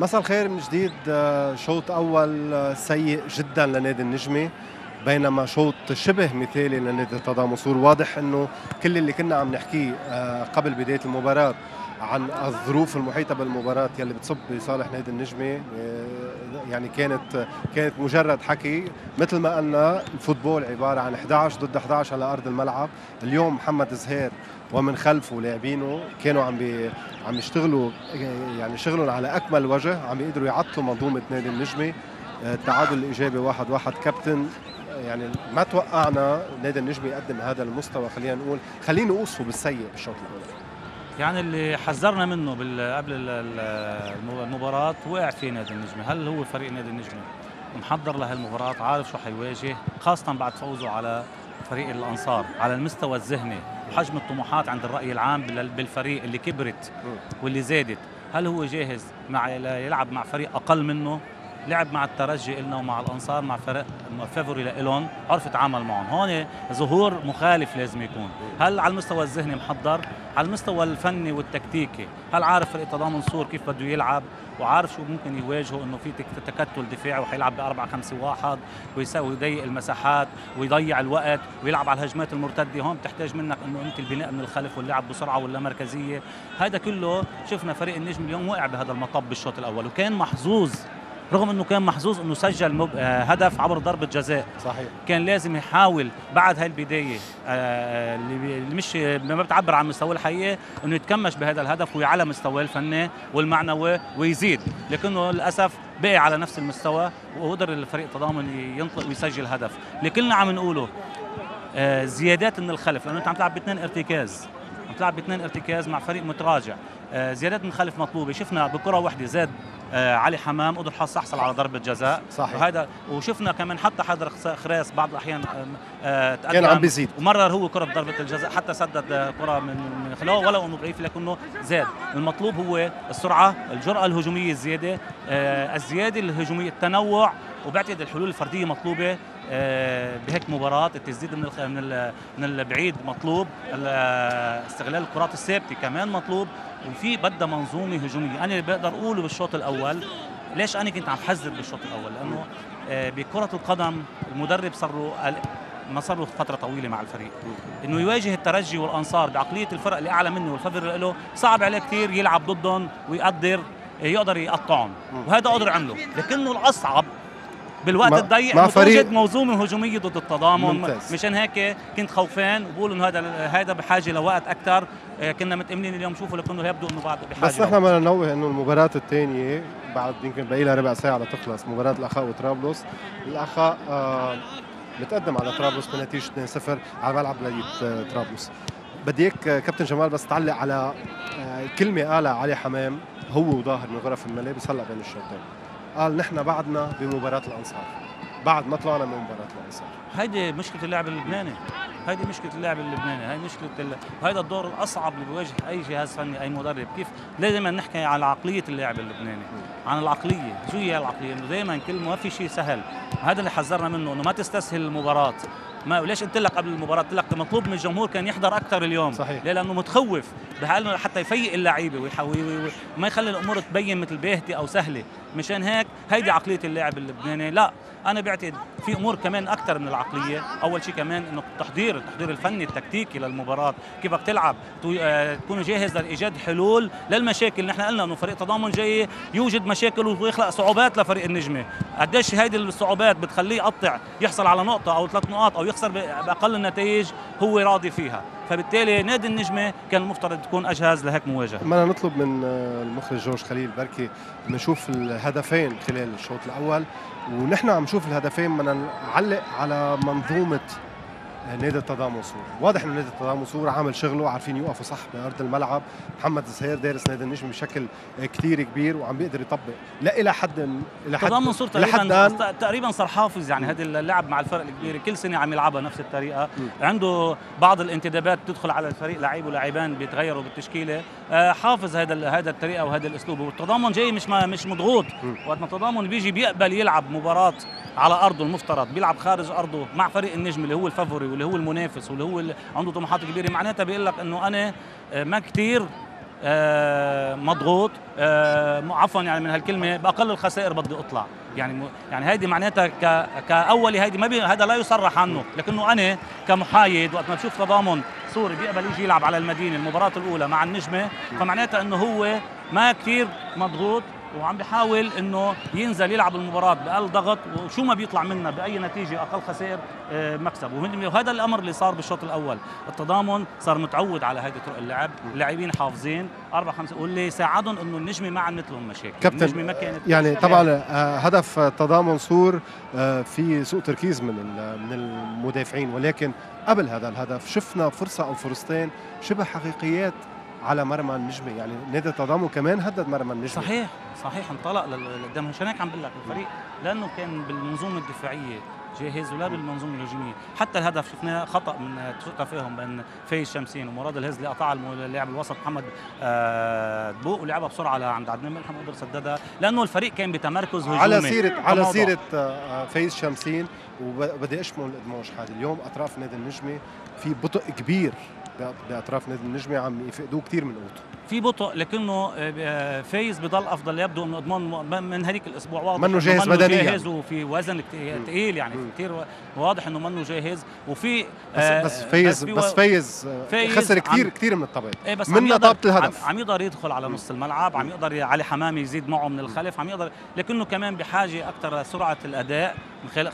مساء الخير من جديد. آه، شوط أول آه، سيء جدا لنادي النجمه بينما شوط شبه مثالي لنادي التضامن. واضح إنه كل اللي كنا عم نحكيه آه، قبل بداية المباراة عن الظروف المحيطة بالمباراة يلي بتصب بصالح نادي النجمه يعني كانت كانت مجرد حكي. مثل ما قلنا الفوتبول عبارة عن 11 ضد 11 على أرض الملعب. اليوم محمد زهير ومن خلفه لاعبينه كانوا عم بي عم يشتغلوا يعني شغلهم على أكمل وجه عم يقدروا يعطلوا منظومة نادي النجمة. التعادل الإيجابي واحد واحد. كابتن يعني ما توقعنا نادي النجمة يقدم هذا المستوى خلينا نقول خلينا نوصفه بالسيء بالشوط الأول. يعني اللي حذرنا منه قبل المباراة وقع فيه نادي النجمة. هل هو فريق نادي النجمة محضر لهالمباراة؟ عارف شو حيواجه خاصة بعد فوزه على فريق الأنصار على المستوى الذهني. وحجم الطموحات عند الرأي العام بالفريق اللي كبرت واللي زادت. هل هو جاهز مع يلعب مع فريق أقل منه؟ لعب مع الترجي قلنا ومع الأنصار مع فرق فيفوري لإلهم عرف يتعامل معهم. هون ظهور مخالف لازم يكون. هل على المستوى الذهني محضر؟ على المستوى الفني والتكتيكي. هل عارف فريق تضامن صور كيف بده يلعب؟ وعارف شو ممكن يواجهه إنه في تكتل دفاعي وحيلعب ب 4 5 1 ويسوي يضيق المساحات ويضيع الوقت ويلعب على الهجمات المرتدة. هون بتحتاج منك إنه أنت البناء من الخلف واللعب بسرعة ولا مركزية. هذا كله شفنا فريق النجم اليوم وقع بهذا المطب بالشوط الأول وكان محظوظ. رغم إنه كان محظوظ إنه سجل مب... آه هدف عبر ضربة جزاء. صحيح. كان لازم يحاول بعد هاي البداية آه اللي مش ما بتعبر عن مستواه الحقيقي إنه يتكمش بهذا الهدف ويعلى مستواه الفني والمعنوي ويزيد. لكنه للأسف بقي على نفس المستوى وقدر الفريق تضامن ينطلق ويسجل هدف. اللي كلنا عم نقوله آه زيادات من الخلف لأنه أنت عم تلعب باثنين ارتكاز. عم تلعب باثنين ارتكاز مع فريق متراجع. آه زيادات من الخلف مطلوبة. شفنا بكرة واحدة زاد علي حمام قدر حصل على ضربة جزاء. صحيح. وهذا وشفنا كمان حتى حضر خراس بعض الأحيان آه كان عم بيزيد. ومرر هو كرة ضربة الجزاء حتى سدد كرة من خلاله ولو إنه ضعيف لكنه زاد. المطلوب هو السرعة الجرأة الهجومية الزيادة آه الزيادة الهجومية التنوع وبعتقد الحلول الفردية مطلوبة. آه بهيك مباراة التسديد من من من البعيد مطلوب. استغلال الكرات الثابتة كمان مطلوب. وفي بدها منظومة هجومية. أنا بقدر اقوله بالشوط الأول ليش أنا كنت عم حذر بالشوط الأول؟ لأنه آه بكرة القدم المدرب صار ما صار له فترة طويلة مع الفريق. إنه يواجه الترجي والأنصار بعقلية الفرق اللي أعلى منه والففر له صعب عليه كثير يلعب ضدهم ويقدر يقدر يقطعهم. وهذا قدر عمله. لكنه الأصعب بالوقت الضيق انه توجد منظومه هجومية ضد التضامن. ممتاز. مشان هيك كنت خوفان وبقول إنه هذا هذا بحاجة لوقت أكثر كنا متأملين اليوم نشوفه لكنه يبدو إنه بعد بحاجة بس نحن بدنا ننوه إنه المباراة الثانية بعد يمكن باقي لها ربع ساعة لتخلص. مباراة الأخاء وطرابلس. الأخاء آه متقدم على طرابلس بنتيجة 2-0 على ملعب بلديه طرابلس. بدي إياك كابتن جمال بس تعلق على كلمة قالها علي حمام هو وظاهر من غرف الملابس هلا بين الشوطين. قال نحن بعدنا بمباراة الأنصار. بعد ما طلعنا من مباراة الأنصار هيدي مشكلة اللاعب اللبناني. هيدي مشكلة اللاعب اللبناني. هاي مشكلة ال... وهذا الدور الأصعب اللي بيواجه أي جهاز فني أي مدرب. كيف؟ دائما نحكي على عقلية اللاعب اللبناني عن العقلية. شو هي العقلية؟ إنه دائما كل ما في شيء سهل هذا اللي حذرنا منه إنه ما تستسهل المباراة. ما وليش قلت لك قبل المباراة؟ قلت لك مطلوب من الجمهور كان يحضر أكثر اليوم. صحيح. ليه لأنه متخوف بحاله حتى يفيق اللعيبة ويحاول وما يخلي الأمور تبين مثل باهته أو سهلة. مشان هيك هيدي عقلية اللاعب اللبناني. لا أنا بعتقد في أمور كمان أكثر من العقلية. أول شيء كمان إنه التحضير التحضير الفني التكتيكي للمباراة. كيف بدك تلعب تكون جاهز لإيجاد حلول للمشاكل. نحن قلنا إنه فريق تضامن جاي يوجد مشاكل ويخلق صعوبات لفريق النجمة. قديش هيدي الصعوبات بتخليه يقطع يحصل على نقطة أو ثلاث نقاط أو يخسر بأقل النتائج هو راضي فيها. فبالتالي نادي النجمة كان المفترض تكون أجهز لهيك مواجهة. بدنا نطلب من المخرج جورج خليل بركي نشوف الهدفين خلال الشوط الأول. ونحن عم نشوف الهدفين بدنا نعلق على منظومة نادي التضامن سور واضح انه نادي التضامن سور عامل شغله عارفين يوقفوا صح بأرض الملعب. محمد زهير دارس نادي النجم بشكل كثير كبير وعم بيقدر يطبق. لا إلى حد إلى حد تضامن سور تقريبا تقريبا صار حافظ يعني هذا اللعب مع الفرق الكبيرة. كل سنة عم يلعبها نفس الطريقة. م. عنده بعض الانتدابات تدخل على الفريق لعيب ولاعبان بيتغيروا بالتشكيلة. حافظ هذا هذا الطريقة وهذا الأسلوب. والتضامن جاي مش ما مش مضغوط. وقت ما التضامن بيجي بيقبل يلعب مباراة. على أرضه المفترض بيلعب خارج أرضه مع فريق النجم اللي هو الفافوري واللي هو المنافس واللي هو اللي عنده طموحات كبيرة. معناتها بيقول لك إنه أنا ما كثير آه، مضغوط آه، عفوا يعني من هالكلمة بأقل الخسائر بدي أطلع. يعني يعني هيدي معناتها ك كأولي هيدي ما بي هذا لا يصرح عنه. لكنه أنا كمحايد وقت ما بشوف تضامن سوري بيقبل يجي يلعب على المدينة المباراة الأولى مع النجمة فمعناتها إنه هو ما كثير مضغوط وعم بيحاول إنه ينزل يلعب المباراة بأقل ضغط وشو ما بيطلع منا بأي نتيجة أقل خسائر آه، مكسب. وهذا الأمر اللي صار بالشوط الأول. التضامن صار متعود على هيدي طرق اللعب. اللاعبين حافظين. أربع خمسة. واللي ساعدهم إنه النجمة ما عملت لهم مشاكل. كابتن النجمة ما كانت يعني طبعا آه، هدف تضامن سور آه، في سوء تركيز من من المدافعين. ولكن قبل هذا الهدف شفنا فرصة أو فرصتين شبه حقيقيات على مرمى النجمه يعني نادي التضامن كمان هدد مرمى النجمه صحيح صحيح انطلق لقدام عشان هيك عم بقول لك الفريق لأنه كان بالمنظومة الدفاعية جاهز ولا بالمنظومة الهجومية. حتى الهدف شفناه خطأ من تفاهم بين فايز شمسين ومراد الهز اللي قطع اللاعب الوسط محمد آه دبوق ولعبها بسرعة لعند عدنان ملحم وقدر سددها. لأنه الفريق كان بتمركز هجومي. على سيره على سيرة آه، فايز شمسين وبدي أشمل ادمون شحاده اليوم. أطراف نادي النجمة في بطء كبير بأطراف نادي النجمه عم يفقدوه كثير من قوته. في بطء لكنه آه، فايز بضل أفضل يبدو إنه ادمون من هذيك الأسبوع. واضح منه جاهز بدنيا. جاهز وفي وزن ثقيل يعني كثير واضح إنه منه جاهز. وفي بس آه بس فايز بس, فايز, خسر كثير كثير من الطابات إيه بس من طابه الهدف. عم يقدر يدخل على نص الملعب عم يقدر علي حمام يزيد معه من الخلف عم يقدر لكنه كمان بحاجة أكثر لسرعة الأداء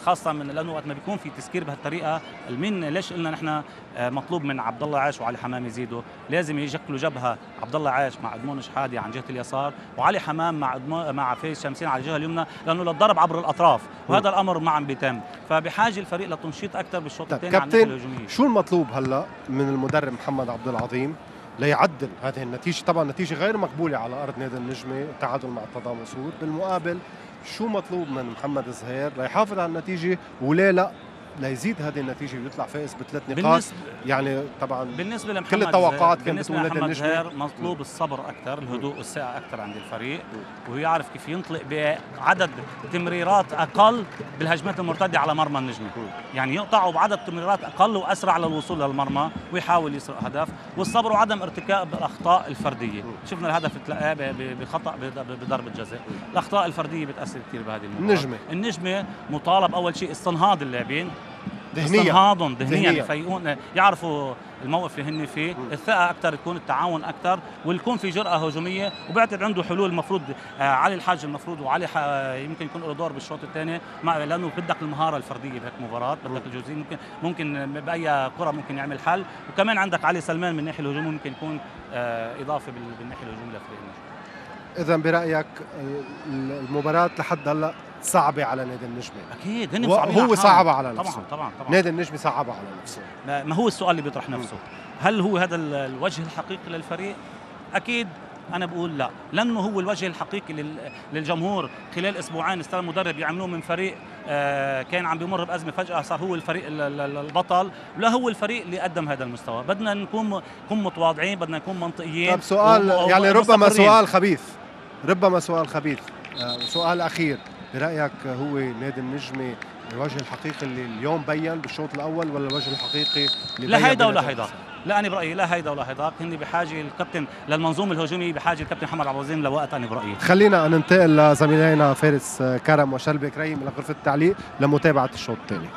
خاصة من لأنه وقت ما بيكون في تسكير بهالطريقة المين ليش قلنا نحن آه، مطلوب من عبد الله عاش وعلي حمام يزيدوا لازم يشكلوا جبهة عبد الله عاش مع ادمون شحادي عن جهة اليسار وعلي حمام مع مع فايز شمسين على الجهة اليمنى لأنه للضرب عبر الأطراف وهذا الأمر ما عم بيتم. فبحاجة الفريق لتنشيط أكثر بالشوط طيب، الثاني الهجومية. شو المطلوب هلأ من المدرب محمد عبد العظيم ليعدل هذه النتيجة؟ طبعا نتيجة غير مقبولة على أرض نادي النجمة التعادل مع التضامن سور بالمقابل شو مطلوب من محمد زهير ليحافظ على النتيجة وليه لأ؟ ليزيد هذه النتيجة ويطلع فائز بثلاث نقاط. يعني طبعا بالنسبة لمحمد كل التوقعات كانت بتقول محمد زهير مطلوب الصبر أكثر الهدوء والسعة أكثر عند الفريق. ويعرف كيف ينطلق بعدد تمريرات أقل بالهجمات المرتدة على مرمى النجمة. يعني يقطعوا بعدد تمريرات أقل وأسرع للوصول للمرمى ويحاول يسرق هدف. والصبر وعدم ارتكاب الاخطاء الفردية. شفنا الهدف بخطأ بضربة جزاء. الأخطاء الفردية بتأثر كثير بهذه المباراة. النجمة. النجمة مطالب أول شيء استنهاض اللاعبين. ذهنيا استنهاضهم ذهنيا يفيقون يعرفوا الموقف اللي هن فيه الثقة أكثر تكون التعاون أكثر ويكون في جرأة هجومية وبعتقد عنده حلول المفروض آه علي الحاج المفروض وعلي يمكن يكون له دور بالشوط الثاني لأنه بدك المهارة الفردية بهيك مباراة بدك الجزئيه ممكن ممكن بأي كرة ممكن يعمل حل. وكمان عندك علي سلمان من الناحيه الهجوميه ممكن يكون آه إضافة بالناحية الهجوميه لفريق اذا برأيك المباراة لحد هلأ صعبة على نادي النجمة. أكيد هن هو صعب على نفسه طبعا طبعا طبعا. نادي النجمة صعب على نفسه. ما هو السؤال اللي بيطرح نفسه. هل هو هذا الوجه الحقيقي للفريق؟ أكيد. أنا بقول لا. لأنه هو الوجه الحقيقي للجمهور. خلال أسبوعين استلم مدرب يعملوه من فريق آه، كان عم بيمر بأزمة فجأة صار هو الفريق البطل. ولا هو الفريق اللي قدم هذا المستوى. بدنا نكون نكون متواضعين بدنا نكون منطقيين. طب سؤال يعني ربما سؤال خبيث. ربما سؤال خبيث. آه، سؤال أخير. برأيك هو نادي النجمة الوجه الحقيقي اللي اليوم بين بالشوط الأول ولا الوجه الحقيقي اللي لا هيدا ولا هيدا. لا أنا برأيي لا هيدا ولا هيدا. هن بحاجة الكابتن للمنظومة الهجومية بحاجة الكابتن محمد عبد العظيم لوقت أنا برأيي. خلينا ننتقل لزميلينا فارس كرم وشلبي كريم إلى غرفه التعليق لمتابعة الشوط الثاني.